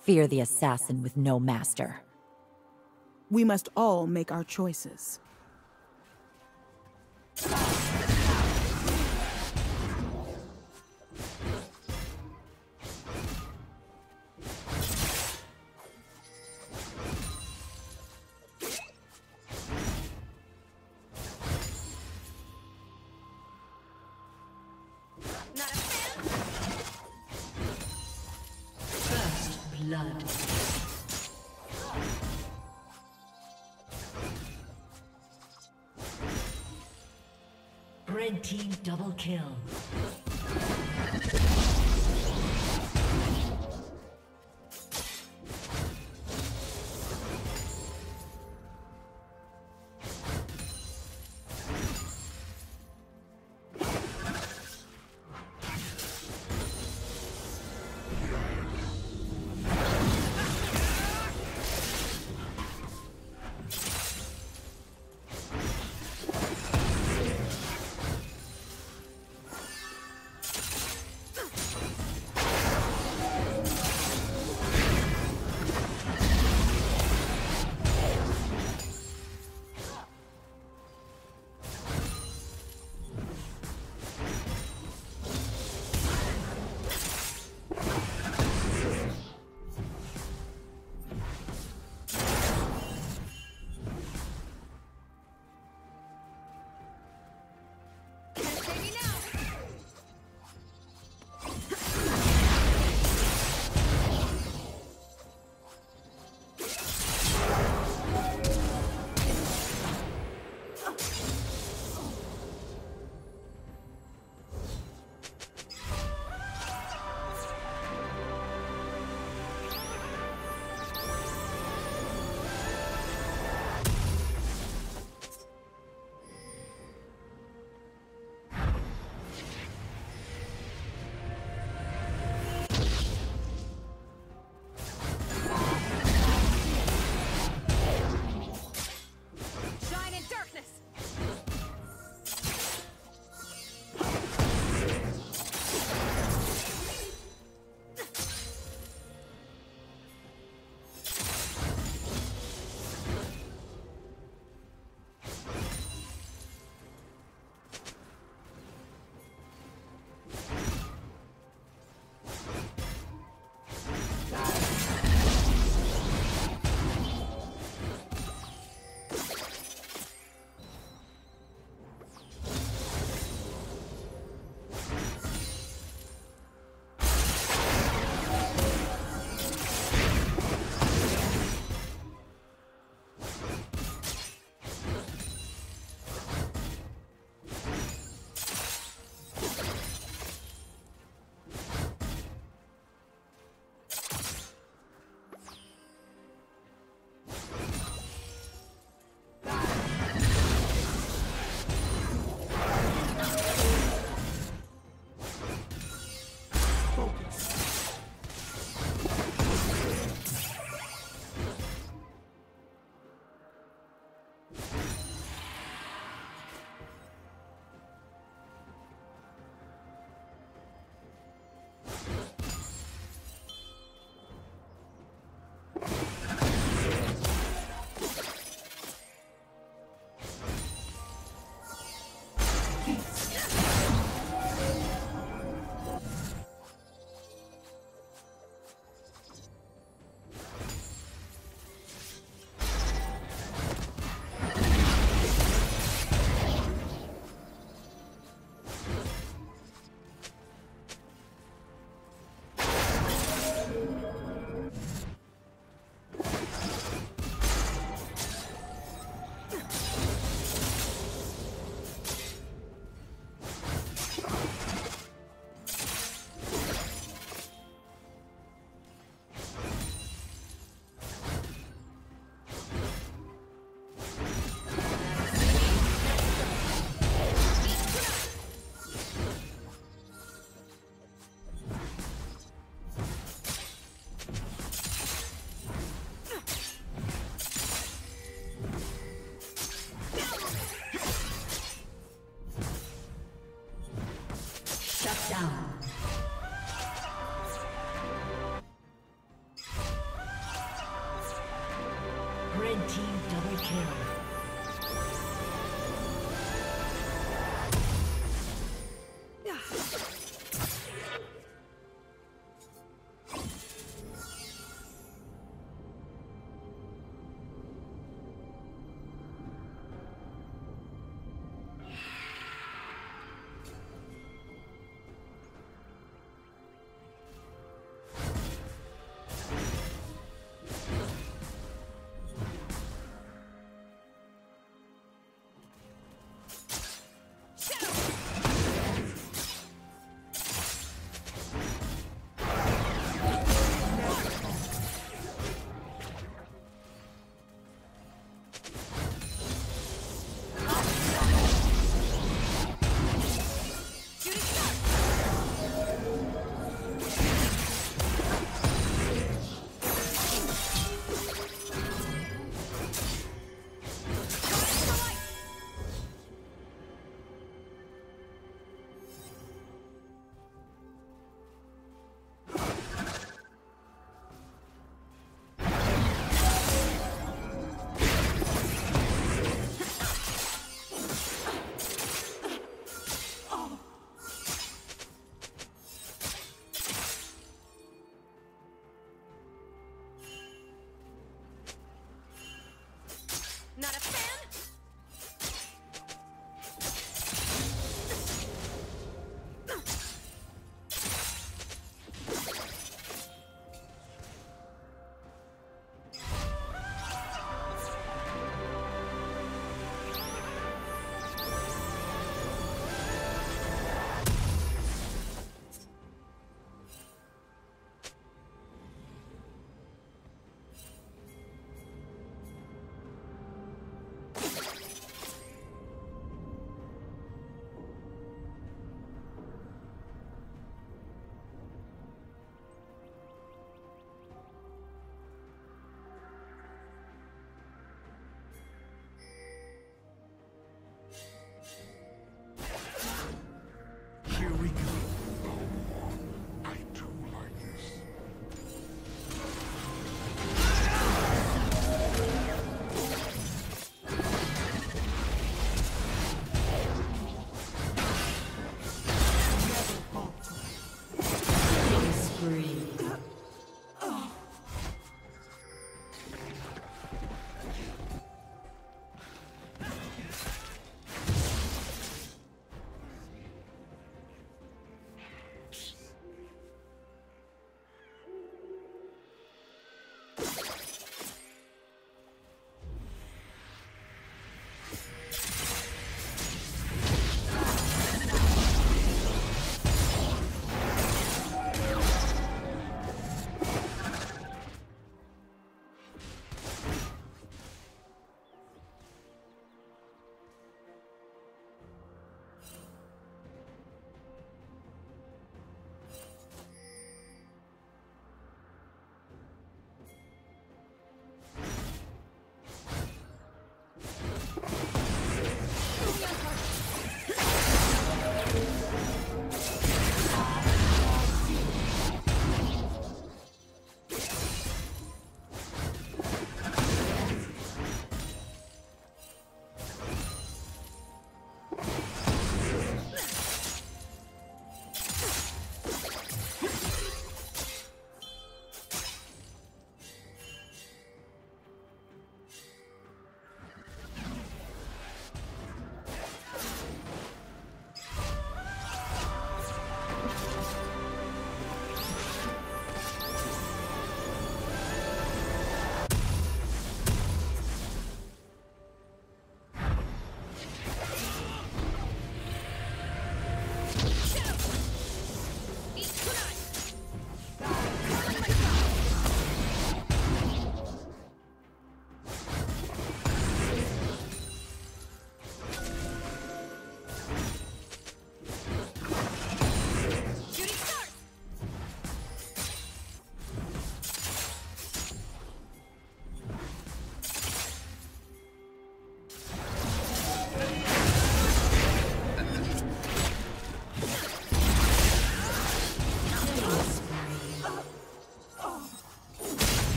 Fear the assassin with no master. We must all make our choices. Kill.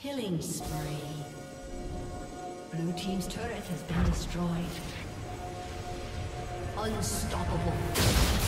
Killing spree. Blue team's turret has been destroyed. Unstoppable.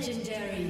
Legendary.